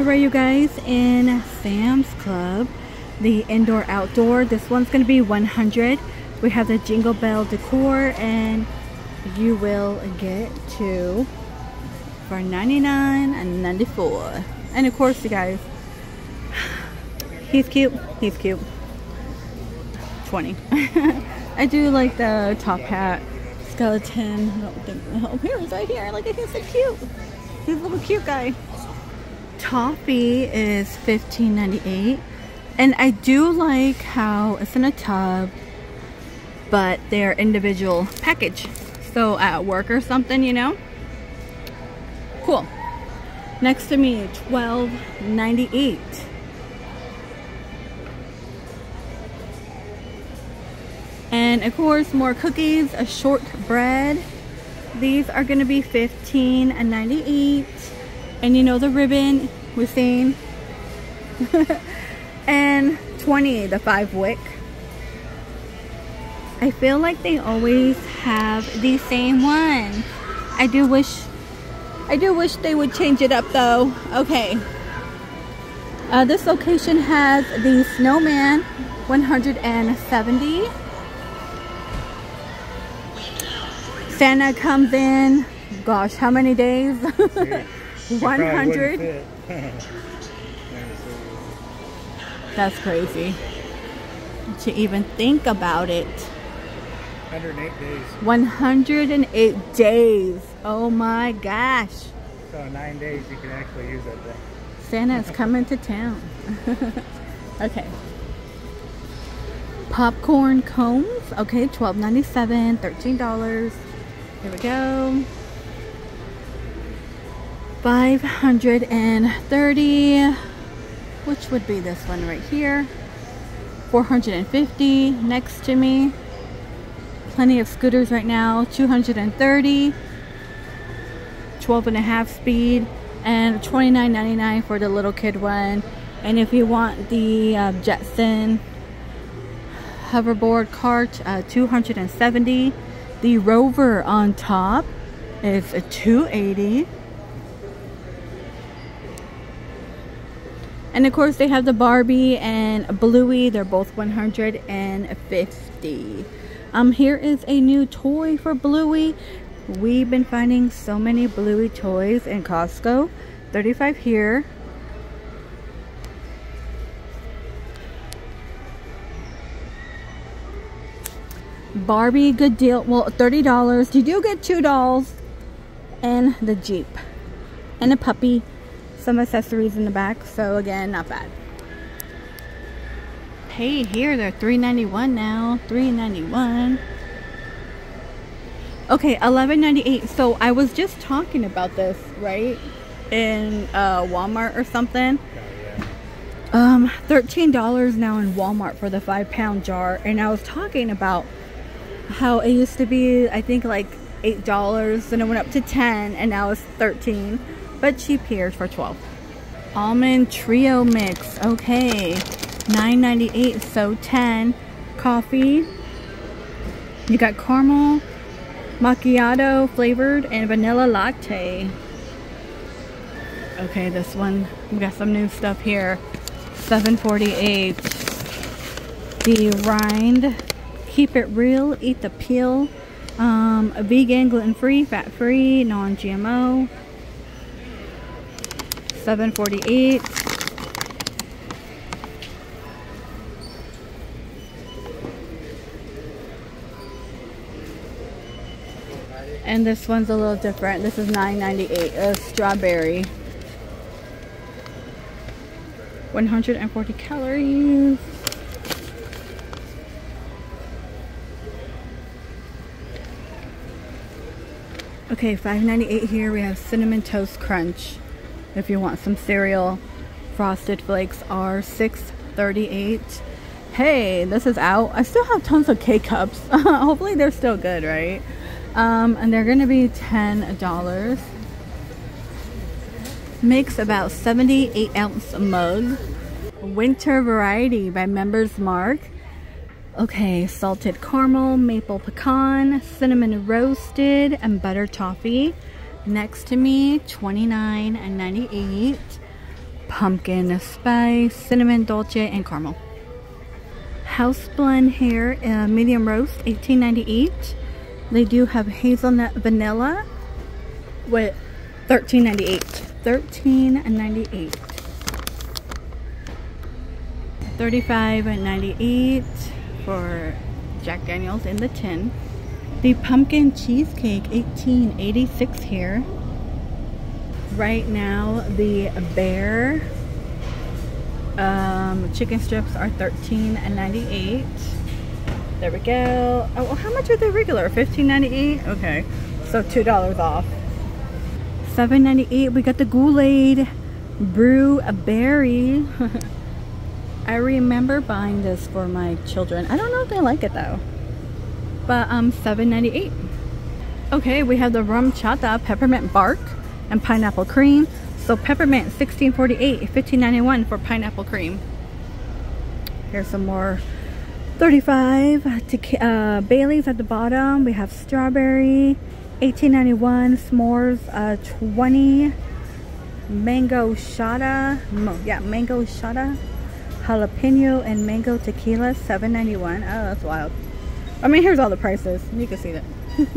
Alright you guys, in Sam's Club, the indoor outdoor, this one's going to be 100 We have the Jingle Bell decor and you will get two for 99 and 94 And of course you guys, he's cute, he's cute. 20 I do like the top hat skeleton. I don't think, oh here's right here, like he's so cute. He's a little cute guy toffee is $15.98 and I do like how it's in a tub but they're individual package so at work or something you know? Cool. Next to me $12.98 and of course more cookies a short bread these are to be $15.98 and you know the ribbon we're seeing and 20 the five wick. I feel like they always have the same one. I do wish I do wish they would change it up though. Okay. Uh, this location has the snowman 170 Santa comes in gosh how many days 100 that's crazy. To even think about it? 108 days. 108 days. Oh my gosh. So nine days you can actually use that thing. Santa's coming to town. Okay. Popcorn cones? Okay 12.97 $13 here we go 530 which would be this one right here. 450 next to me. Plenty of scooters right now 230 12 and a half speed and 29.99 for the little kid one. And if you want the uh, Jetson hoverboard cart uh, 270 the Rover on top is a 280 And of course they have the Barbie and Bluey. They're both 150. Um, here is a new toy for Bluey. We've been finding so many Bluey toys in Costco. 35 here. Barbie, good deal. Well, $30. You do get two dolls and the Jeep and a puppy some accessories in the back so again not bad. Hey here they're 3.91 now 3.91 okay 11.98 so i was just talking about this right in uh, walmart or something. Um $13 now in walmart for the five pound jar and i was talking about how it used to be i think like eight dollars and it went up to 10 and now it's 13 but cheap here for 12 almond trio mix. Okay. 9.98 so 10 coffee. You got caramel macchiato flavored and vanilla latte. Okay this one we got some new stuff here. 748 the rind. Keep it real eat the peel. Um, vegan gluten-free fat-free non-gmo 748 and this one's a little different. This is 9.98 a strawberry. 140 calories. Okay 5.98 here. We have cinnamon toast crunch if you want some cereal. Frosted Flakes are $6.38. Hey, this is out. I still have tons of K-Cups. Hopefully they're still good, right? Um, and they're going to be $10. Makes about 78 ounce mug. Winter Variety by Member's Mark. Okay, salted caramel, maple pecan, cinnamon roasted, and butter toffee next to me 29 and 98 pumpkin spice, cinnamon dolce, and caramel. House blend here, uh, medium roast, 18.98. They do have hazelnut vanilla with 13.98. 13.98. 35.98 for Jack Daniels in the tin. The pumpkin cheesecake, 18.86 here. Right now, the bear um, chicken strips are 13.98. There we go. Oh, well, how much are they regular? 15.98. Okay, so two dollars off. 7.98. We got the Kool-Aid brew a berry. I remember buying this for my children. I don't know if they like it though. But um 7.98. Okay, we have the RumChata peppermint bark and pineapple cream. So peppermint 16.48, 15.91 for pineapple cream. Here's some more 35 to uh, Bailey's at the bottom. We have strawberry 18.91 s'mores uh, 20 mango shada yeah mango shada jalapeno and mango tequila 7.91 oh that's wild i mean here's all the prices. You can see that.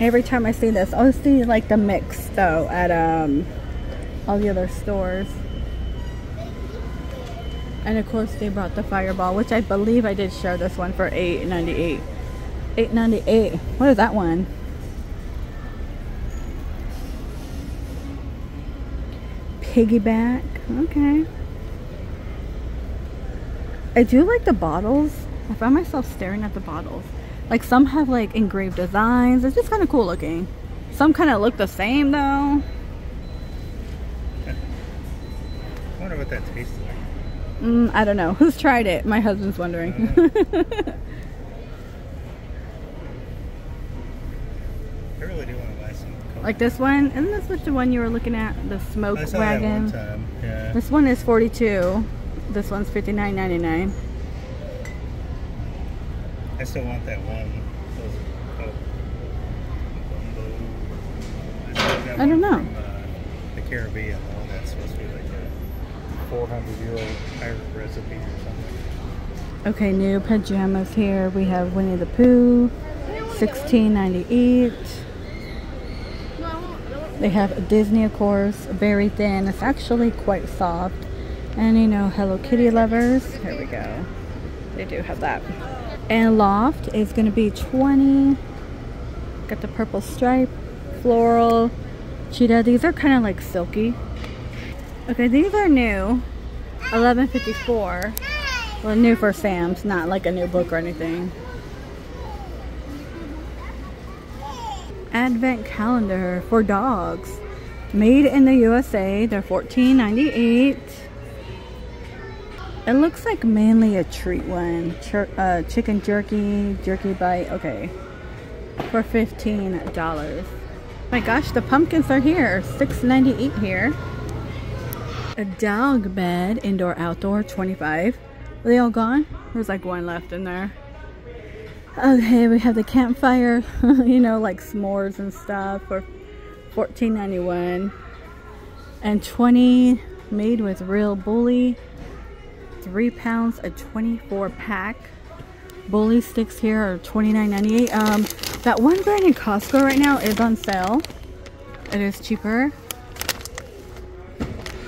Every time i see this i'll see like the mix though at um all the other stores. And of course they brought the fireball which i believe i did share this one for 8.98 8.98 what is that one piggyback okay i do like the bottles i find myself staring at the bottles like some have like engraved designs it's just kind of cool looking some kind of look the same though I wonder what that tastes like. Mm, I don't know. Who's tried it? My husband's wondering. like this one? Isn't this what the one you were looking at? The smoke I saw that one wagon? time. Yeah. This one is 42. This one's 59.99. I still want that one. Oh, I still got I don't know. From, uh, the Caribbean, the one that's supposed to be like a 400 year old pirate recipe or something. Okay, new pajamas here. We have Winnie the Pooh, 16.98. They have Disney, of course, very thin. It's actually quite soft. And you know, Hello Kitty lovers. Here we go. They do have that. And Loft is going to be 20. Got the purple stripe, floral, cheetah. These are kind of like silky. Okay, these are new. 11.54. Well, new for Sam's, not like a new book or anything. Advent calendar for dogs. Made in the USA. They're $14.98. It looks like mainly a treat one. Uh, chicken jerky, jerky bite. Okay. For $15. My gosh, the pumpkins are here. $6.98 here. A dog bed, indoor, outdoor, 25 Are they all gone? There's like one left in there. Okay, we have the campfire, you know, like s'mores and stuff for $14.91. And 20 made with real bully. Three pounds, a 24 pack. Bully sticks here are $29.98. Um, that one brand in Costco right now is on sale. It is cheaper.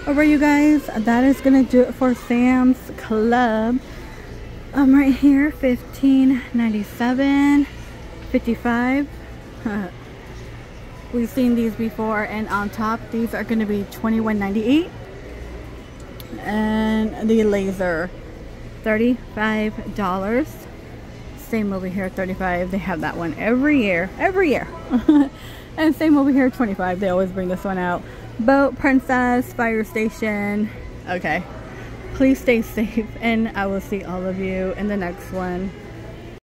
Alright you guys, that is gonna do it for Sam's Club. Um, right here, 15.97, 55. We've seen these before, and on top, these are gonna be 21.98. And the laser, $35. Same over here, 35. They have that one every year, every year. and same over here, 25. They always bring this one out. Boat Princess, Fire Station. Okay. Please stay safe and I will see all of you in the next one.